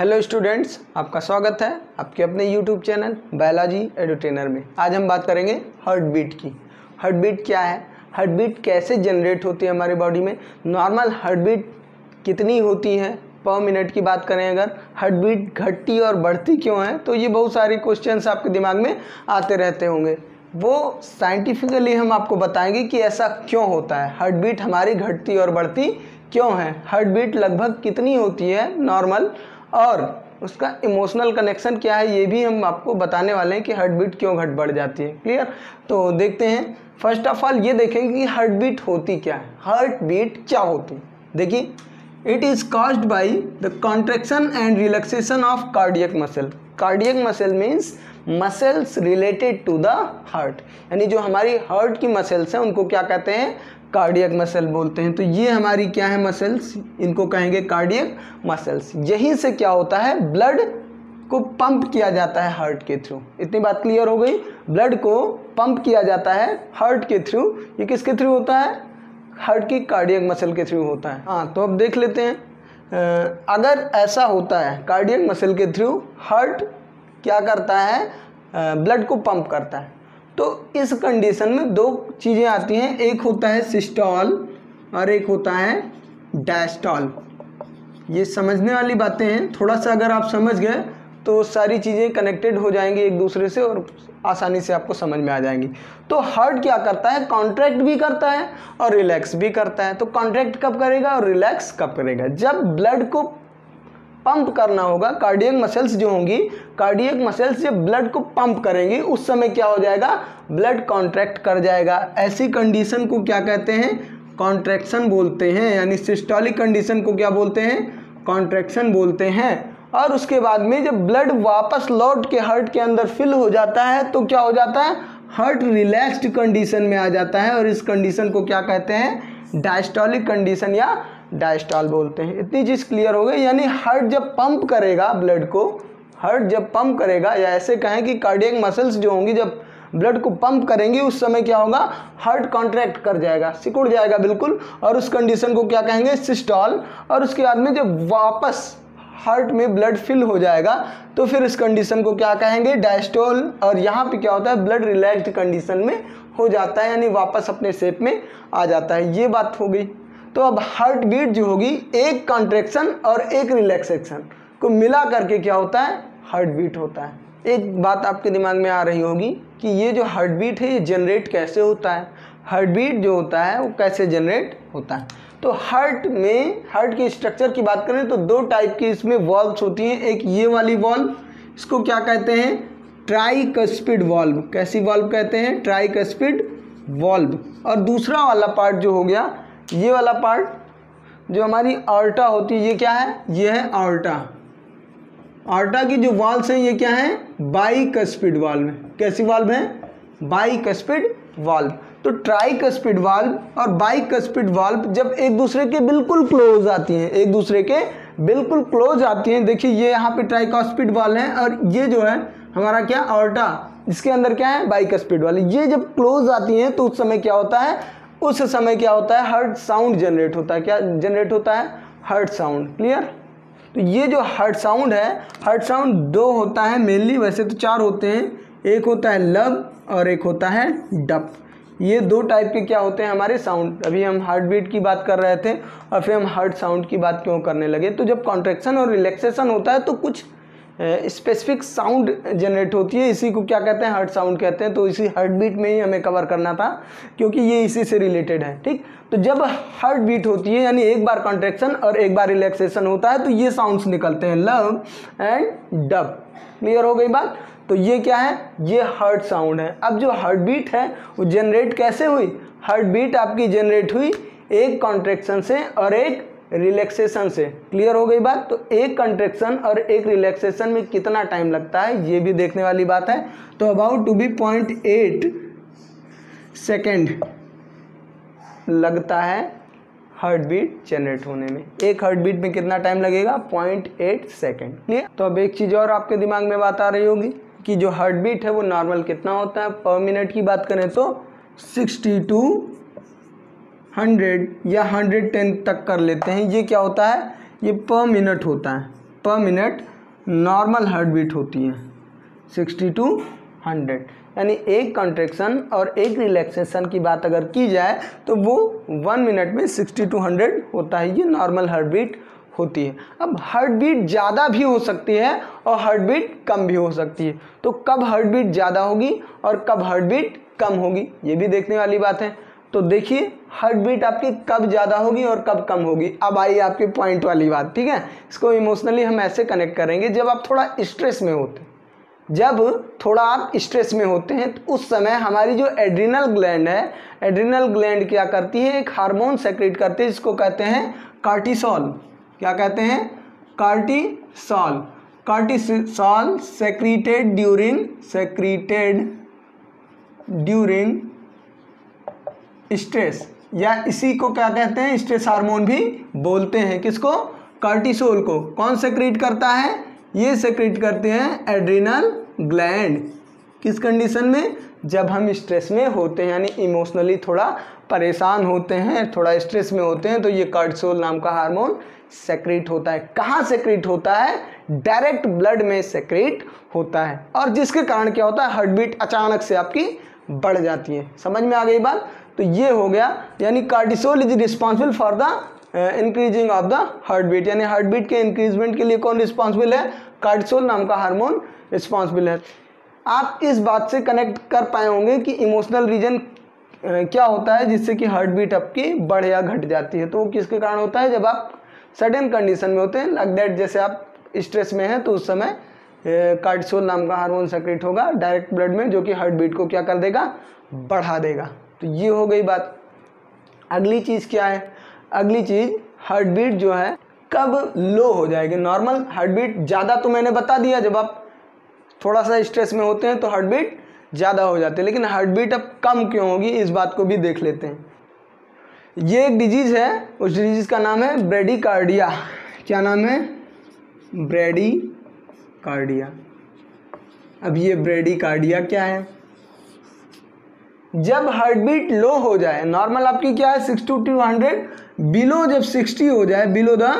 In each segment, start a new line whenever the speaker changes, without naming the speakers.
Hello students आपका स्वागत है आपके अपने यूट्यूब चैनल बायोलॉजी एडुटेनर में। आज हम बात करेंगे हार्ट बीट की। हार्ट बीट क्या है? हार्ट बीट कैसे जनरेट होती है हमारी बॉडी में? नॉर्मल हार्ट बीट कितनी होती है? पर मिनट की बात करें अगर हार्ट बीट घटती और बढ़ती क्यों है? तो ये बहुत सारे क्वेश्चन आपके दिमाग में आते रहते होंगे। वो साइंटिफिकली हम आपको बताएँगे कि ऐसा क्यों होता है। हार्ट बीट हमारी घटती और बढ़ती क्यों है? हार्ट बीट लगभग कितनी होती है? नॉर्मल और उसका इमोशनल कनेक्शन क्या है, ये भी हम आपको बताने वाले हैं कि हार्ट बीट क्यों घट बढ़ जाती है। क्लियर तो देखते हैं। फ़र्स्ट ऑफ़ ऑल ये देखेंगे कि हार्ट बीट होती क्या है। हार्ट बीट क्या होती है? देखिए it is caused by the contraction and relaxation of cardiac muscle cardiac muscle means muscles related to the heart यानी जो हमारी हार्ट की मसल्स हैं, उनको क्या कहते हैं? कार्डियक मसल बोलते हैं। तो ये हमारी क्या है मसल्स इनको कहेंगे कार्डियक मसल्स यहीं से क्या होता है? ब्लड को पंप किया जाता है हार्ट के थ्रू इतनी बात क्लियर हो गई? ब्लड को पंप किया जाता है हार्ट के थ्रू ये किसके थ्रू होता है? हार्ट की कार्डियक मसल के थ्रू होता है। हाँ तो अब देख लेते हैं। अगर ऐसा होता है कार्डियक मसल के थ्रू हार्ट क्या करता है? ब्लड को पंप करता है। तो इस कंडीशन में दो चीज़ें आती हैं। एक होता है सिस्टॉल और एक होता है डैस्टॉल ये समझने वाली बातें हैं। थोड़ा सा अगर आप समझ गए तो सारी चीज़ें कनेक्टेड हो जाएँगी एक दूसरे से और आसानी से आपको समझ में आ जाएँगी। तो हार्ट क्या करता है? कॉन्ट्रैक्ट भी करता है और रिलैक्स भी करता है। तो कॉन्ट्रैक्ट कब करेगा? और रिलैक्स कब करेगा? जब ब्लड को पंप करना होगा कार्डियक मसल्स जो होंगी कार्डियक मसल्स जब ब्लड को पंप करेंगी, उस समय क्या हो जाएगा? ब्लड कॉन्ट्रैक्ट कर जाएगा। ऐसी कंडीशन को क्या कहते हैं? कॉन्ट्रैक्शन बोलते हैं, यानी सिस्टोलिक कंडीशन को क्या बोलते हैं? कॉन्ट्रैक्शन बोलते हैं। और उसके बाद में जब ब्लड वापस लौट के हार्ट के अंदर फिल हो जाता है तो क्या हो जाता है? हार्ट रिलैक्स्ड कंडीशन में आ जाता है, और इस कंडीशन को क्या कहते हैं? डायस्टोलिक कंडीशन या डायस्टॉल बोलते हैं। इतनी चीज़ क्लियर हो गई, यानी हार्ट जब पंप करेगा ब्लड को हार्ट जब पंप करेगा, या ऐसे कहें कि कार्डियक मसल्स जो होंगी, जब ब्लड को पंप करेंगी, उस समय क्या होगा? हार्ट कॉन्ट्रैक्ट कर जाएगा, सिकुड़ जाएगा बिल्कुल, और उस कंडीशन को क्या कहेंगे? सिस्टॉल और उसके बाद में जब वापस हार्ट में ब्लड फिल हो जाएगा तो फिर इस कंडीशन को क्या कहेंगे? डायस्टोल और यहाँ पे क्या होता है? ब्लड रिलैक्स्ड कंडीशन में हो जाता है, यानी वापस अपने शेप में आ जाता है। ये बात हो गई। तो अब हार्ट बीट जो होगी, एक कॉन्ट्रेक्शन और एक रिलैक्सेशन को मिला करके क्या होता है? हार्ट बीट होता है। एक बात आपके दिमाग में आ रही होगी कि ये जो हार्ट बीट है, ये जनरेट कैसे होता है? हार्ट बीट जो होता है, वो कैसे जनरेट होता है? तो हार्ट में हार्ट के स्ट्रक्चर की बात करें तो दो टाइप की इसमें वॉल्व्स होती हैं। एक ये वाली वॉल्व इसको क्या कहते हैं? ट्राइकस्पिड वॉल्व कैसी वॉल्व कहते हैं? ट्राइकस्पिड वॉल्व और दूसरा वाला पार्ट जो हो गया ये वाला पार्ट जो हमारी आर्टा होती है, ये क्या है? ये है आर्टा आर्टा की जो वाल्व हैं, ये क्या है? बाई स्पीड वाल्व कैसी वाल्व है? बाई स्पीड वाल्व तो ट्राई स्पीड वाल्व और बाई स्पीड वाल्व जब एक दूसरे के बिल्कुल क्लोज आती हैं, एक दूसरे के बिल्कुल क्लोज आती हैं, देखिए ये यहाँ पे ट्राई स्पीड वाल है और ये जो है हमारा क्या? आर्टा इसके अंदर क्या है? बाइक स्पीड वाली ये जब क्लोज आती हैं तो उस समय क्या होता है? उस समय क्या होता है? हर्ट साउंड जनरेट होता है। क्या जनरेट होता है? Heart sound. क्लियर? तो ये जो हर्ट साउंड है, हर्ट साउंड दो होता है मेनली। वैसे तो चार होते हैं। एक होता है लब और एक होता है डप। ये दो टाइप के क्या होते हैं हमारे? साउंड। अभी हम हार्ट बीट की बात कर रहे थे और फिर हम हार्ट साउंड की बात क्यों करने लगे? तो जब कॉन्ट्रेक्शन और रिलैक्सेशन होता है तो कुछ स्पेसिफिक साउंड जनरेट होती है। इसी को क्या कहते हैं? हर्ट साउंड कहते हैं। तो इसी हर्ट बीट में ही हमें कवर करना था, क्योंकि ये इसी से रिलेटेड है, ठीक? तो जब हार्ट बीट होती है, यानी एक बार कॉन्ट्रेक्शन और एक बार रिलैक्सेशन होता है तो ये साउंड्स निकलते हैं। लव एंड डब क्लियर हो गई बात? तो ये क्या है? ये हार्ट साउंड है। अब जो हार्ट बीट है, वो जनरेट कैसे हुई? हार्ट बीट आपकी जनरेट हुई एक कॉन्ट्रेक्शन से और एक रिलैक्सेशन से। क्लियर हो गई बात? तो एक कंट्रेक्शन और एक रिलैक्सेशन में कितना टाइम लगता है, ये भी देखने वाली बात है। तो about to be point eight second लगता है हार्ट बीट जनरेट होने में। एक हार्ट बीट में कितना टाइम लगेगा? पॉइंट एट सेकेंड क्लियर तो अब एक चीज़ और आपके दिमाग में बात आ रही होगी कि जो हार्ट बीट है वो नॉर्मल कितना होता है? पर मिनट की बात करें तो सिक्सटी टू हंड्रेड या हंड्रेड टेन तक कर लेते हैं। ये क्या होता है? ये पर मिनट होता है। पर मिनट नॉर्मल हार्ट बीट होती है। Sixty to hundred. यानी एक कॉन्ट्रेक्शन और एक रिलैक्सेशन की बात अगर की जाए तो वो वन मिनट में सिक्सटी टू हंड्रेड होता है। ये नॉर्मल हार्ट बीट होती है। अब हार्ट बीट ज़्यादा भी हो सकती है और हार्ट बीट कम भी हो सकती है। तो कब हार्ट बीट ज़्यादा होगी और कब हार्ट बीट कम होगी, ये भी देखने वाली बात है। तो देखिए हार्ट बीट आपकी कब ज़्यादा होगी और कब कम होगी। अब आइए आपके पॉइंट वाली बात, ठीक है? इसको इमोशनली हम ऐसे कनेक्ट करेंगे, जब आप थोड़ा स्ट्रेस में होते जब थोड़ा आप स्ट्रेस में होते हैं तो उस समय हमारी जो एड्रिनल ग्लैंड है एड्रिनल ग्लैंड क्या करती है? एक हार्मोन सेक्रेट करती है, जिसको कहते हैं कार्टिसोल क्या कहते हैं? Cortisol cortisol secreted during secreted during stress, या इसी को क्या कहते हैं, स्ट्रेस हार्मोन भी बोलते हैं। किसको? कार्टिसोल को। कौन सेक्रेट करता है? ये सेक्रेट करते हैं एड्रिनल ग्लैंड किस कंडीशन में? जब हम स्ट्रेस में होते हैं, यानी इमोशनली थोड़ा परेशान होते हैं, थोड़ा स्ट्रेस में होते हैं तो ये कार्टिसोल नाम का हार्मोन सेक्रेट होता है। कहाँ सेक्रेट होता है? डायरेक्ट ब्लड में सेक्रेट होता है। और जिसके कारण क्या होता है? हार्ट बीट अचानक से आपकी बढ़ जाती है। समझ में आ गई बात? तो ये हो गया, यानी cortisol is responsible for the increasing of the heart beat यानी हार्ट बीट के इंक्रीजमेंट के लिए कौन रिस्पॉन्सिबल है? कार्टिसोल नाम का हार्मोन रिस्पॉन्सिबल है। आप इस बात से कनेक्ट कर पाए होंगे कि इमोशनल रीजन क्या होता है जिससे कि हार्ट बीट आपकी बढ़ या घट जाती है। तो वो किसके कारण होता है? जब आप सडन कंडीशन में होते हैं लाइक दैट जैसे आप स्ट्रेस में हैं तो उस समय कार्टिसोल नाम का हार्मोन सेक्रेट होगा डायरेक्ट ब्लड में, जो कि हार्ट बीट को क्या कर देगा? बढ़ा देगा। तो ये हो गई बात। अगली चीज़ क्या है? अगली चीज़ हार्ट बीट जो है, कब लो हो जाएगी? नॉर्मल हार्ट बीट ज़्यादा तो मैंने बता दिया, जब आप थोड़ा सा स्ट्रेस में होते हैं तो हार्ट बीट ज़्यादा हो जाते हैं। लेकिन हार्ट बीट अब कम क्यों होगी? इस बात को भी देख लेते हैं। ये एक डिज़ीज़ है, उस डिज़ीज़ का नाम है ब्रेडी कार्डिया क्या नाम है? ब्रेडी कार्डिया अब ये ब्रेडी कार्डिया क्या है? जब हार्ट बीट लो हो जाए नॉर्मल आपकी क्या है? Six to two hundred below जब सिक्सटी हो जाए below the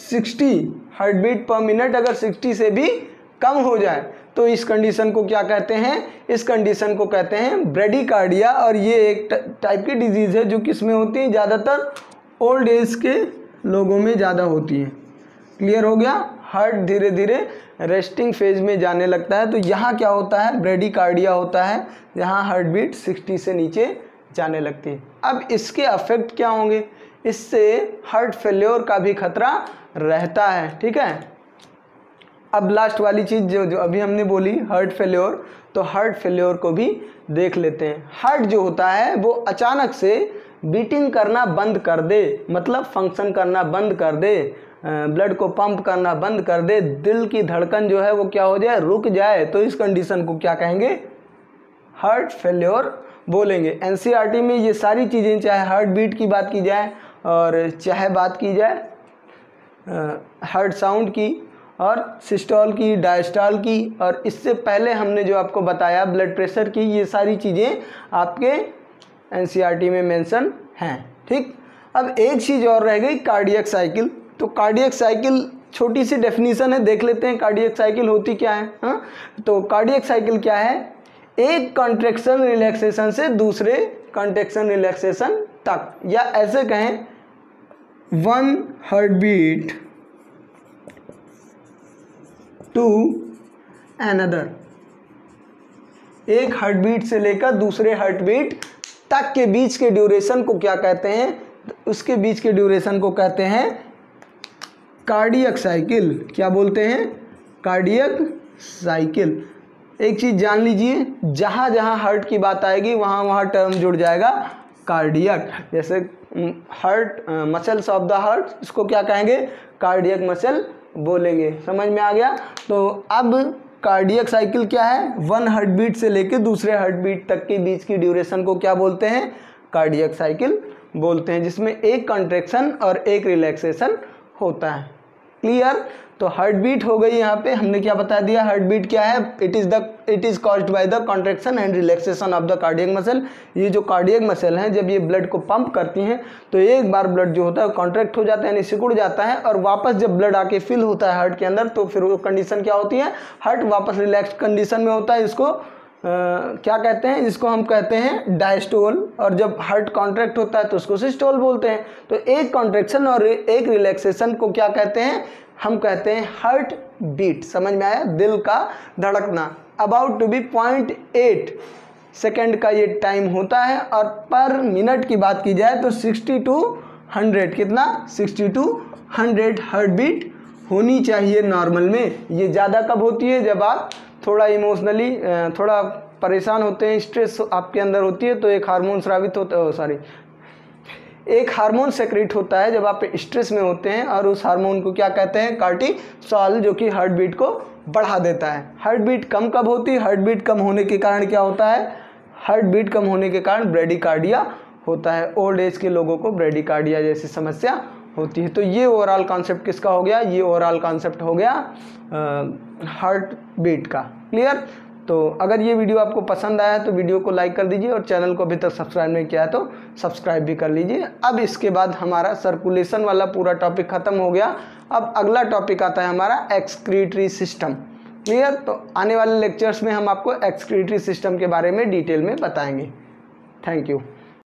sixty heart beat per minute अगर सिक्सटी से भी कम हो जाए तो इस कंडीशन को क्या कहते हैं? इस कंडीशन को कहते हैं ब्रेडिकार्डिया और ये एक टाइप की डिज़ीज़ है जो किसमें होती है? ज़्यादातर ओल्ड एज के लोगों में ज़्यादा होती है। क्लियर हो गया? हार्ट धीरे धीरे रेस्टिंग फ़ेज़ में जाने लगता है। तो यहाँ क्या होता है? ब्रेडिकार्डिया होता है, जहाँ हार्ट बीट सिक्सटी से नीचे जाने लगती है। अब इसके अफेक्ट क्या होंगे? इससे हार्ट फेल्योर का भी खतरा रहता है, ठीक है? अब लास्ट वाली चीज़ जो जो अभी हमने बोली, हार्ट फेल्योर तो हार्ट फेल्योर को भी देख लेते हैं। हार्ट जो होता है, वो अचानक से बीटिंग करना बंद कर दे मतलब फ़ंक्शन करना बंद कर दे। ब्लड को पंप करना बंद कर दे, दिल की धड़कन जो है वो क्या हो जाए, रुक जाए तो इस कंडीशन को क्या कहेंगे? हार्ट फेल्योर बोलेंगे। एन e में ये सारी चीज़ें, चाहे हार्ट बीट की बात की जाए और चाहे बात की जाए हार्ट साउंड की और सिस्टॉल की डायस्टॉल की और इससे पहले हमने जो आपको बताया ब्लड प्रेशर की, ये सारी चीज़ें आपके एन में मेंशन हैं, ठीक? अब एक चीज़ और रह गई कार्डियक साइकिल तो कार्डियक साइकिल छोटी सी डेफिनीसन है, देख लेते हैं कार्डियक साइकिल होती क्या है, हा? तो कार्डियक साइकिल क्या है? एक कॉन्ट्रेक्शन रिलैक्सेशन से दूसरे कॉन्ट्रेक्शन रिलैक्सेशन तक। या ऐसे कहें one heart beat to another एक हार्ट बीट से लेकर दूसरे हार्ट बीट तक के बीच के ड्यूरेशन को क्या कहते हैं? उसके बीच के ड्यूरेशन को कहते हैं कार्डियक साइकिल, क्या बोलते हैं? Cardiac cycle. एक चीज़ जान लीजिए, जहाँ जहाँ हार्ट की बात आएगी, वहाँ वहाँ टर्म जुड़ जाएगा, कार्डियक। जैसे heart muscles of the heart, इसको क्या कहेंगे? कार्डियक मसल बोलेंगे। समझ में आ गया? तो अब कार्डियक साइकिल क्या है? वन हार्ट बीट से लेकर दूसरे हार्ट बीट तक के बीच की ड्यूरेशन को क्या बोलते हैं? कार्डियक साइकिल बोलते हैं, जिसमें एक कंट्रेक्शन और एक रिलैक्सेशन होता है। क्लियर तो हार्ट बीट हो गई यहाँ पे। हमने क्या बता दिया? हार्ट बीट क्या है? It is the it is caused by the contraction and relaxation of the cardiac muscle ये जो कार्डियक मसल हैं, जब ये ब्लड को पंप करती हैं तो एक बार ब्लड जो होता है कॉन्ट्रैक्ट हो जाता है, यानी सिकुड़ जाता है, और वापस जब ब्लड आके फिल होता है हार्ट के अंदर तो फिर वो कंडीशन क्या होती है? हार्ट वापस रिलैक्स कंडीशन में होता है, इसको क्या कहते हैं? जिसको हम कहते हैं डायस्टोल और जब हार्ट कॉन्ट्रैक्ट होता है तो उसको सिस्टोल बोलते हैं। तो एक कॉन्ट्रेक्शन और एक रिलैक्सेशन को क्या कहते हैं? हम कहते हैं हार्ट बीट समझ में आया? दिल का धड़कना। About to be point eight second का ये टाइम होता है, और पर मिनट की बात की जाए तो सिक्सटी टू हंड्रेड कितना? Sixty to hundred heart beat होनी चाहिए नॉर्मल में। ये ज़्यादा कब होती है? जब आप थोड़ा इमोशनली थोड़ा परेशान होते हैं स्ट्रेस आपके अंदर होती है तो एक हार्मोन स्रावित होता है सॉरी एक हार्मोन सेक्रेट होता है जब आप स्ट्रेस में होते हैं और उस हार्मोन को क्या कहते हैं? कार्टिसोल जो कि हार्ट बीट को बढ़ा देता है। हार्ट बीट कम कब होती है? हार्ट बीट कम होने के कारण क्या होता है? हार्ट बीट कम होने के कारण ब्रेडिकार्डिया होता है। ओल्ड एज के लोगों को ब्रेडिकार्डिया जैसी समस्या होती है। तो ये ओवरऑल कॉन्सेप्ट किसका हो गया? ये ओवरऑल कॉन्सेप्ट हो गया हार्ट बीट का। क्लियर तो अगर ये वीडियो आपको पसंद आया तो वीडियो को लाइक कर दीजिए और चैनल को अभी तक सब्सक्राइब नहीं किया है तो सब्सक्राइब भी कर लीजिए। अब इसके बाद हमारा सर्कुलेशन वाला पूरा टॉपिक ख़त्म हो गया। अब अगला टॉपिक आता है हमारा एक्सक्रीटरी सिस्टम क्लियर तो आने वाले लेक्चर्स में हम आपको एक्सक्रीटरी सिस्टम के बारे में डिटेल में बताएँगे। Thank you